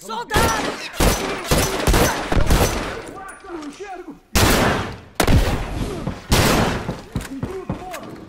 soldado Não enxergo! Um morto!